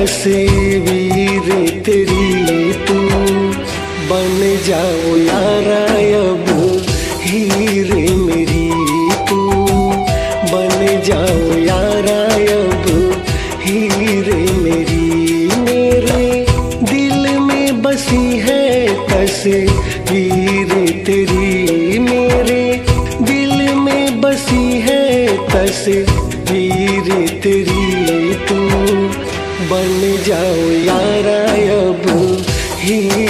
तस्वीर तेरी तू बन जाओ यारा अब हीरे मेरी तू बन जाओ यारा अब हीरे मेरी मेरे दिल में बसी है तस्वीर तेरी मेरे दिल में बसी है तस्वीर तेरी बन जाओ यारा अब हीरे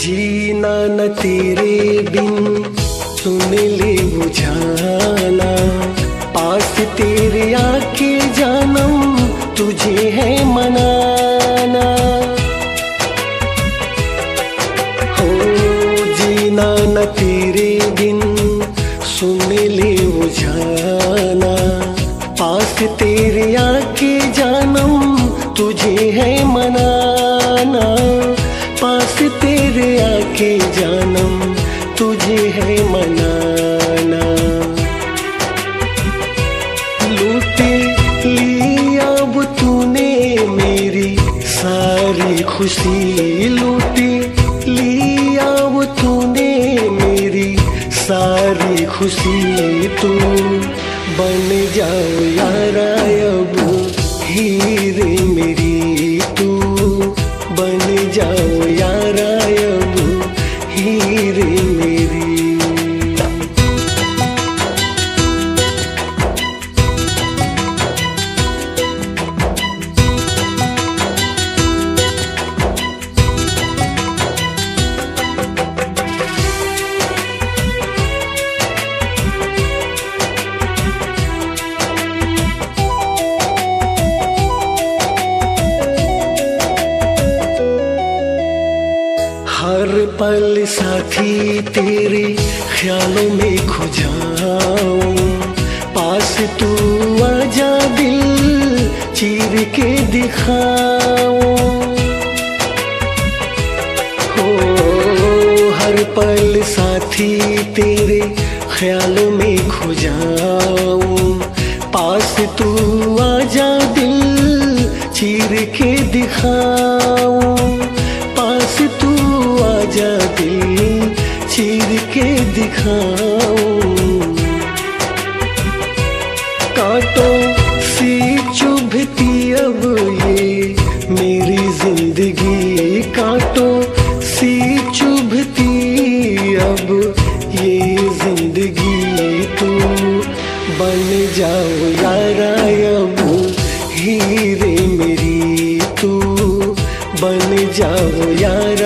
जीना न तेरे बिन सुन ले बुझाना पास तेरे आके जानम, तुझे है मनाना। हो जीना न तेरे बिन, सुन ले बुझाना पास तेरे आके जानम, तुझे है पास तेरे आके जानम, तुझे है मनाना। लूटे लिया अब तूने मेरी सारी खुशी। लूटे लिया अब तूने मेरी सारी खुशी। तू बन जाओ हीरे पल साथी, तेरे ख्यालों में खो जाऊँ पास तू आजा दिल, चीर के दिखाऊँ। हो, हर पल साथी, तेरे ख्यालों में खो जाऊँ पास तू आजा दिल, चीर के दिखाऊँ। दिखाऊँ। कांटों सी चुभती अब ये मेरी ज़िंदगी। कांटों सी चुभती अब ये ज़िंदगी। तू बन जाओ यारा अब हीरे मेरी। तू बन जाओ यारा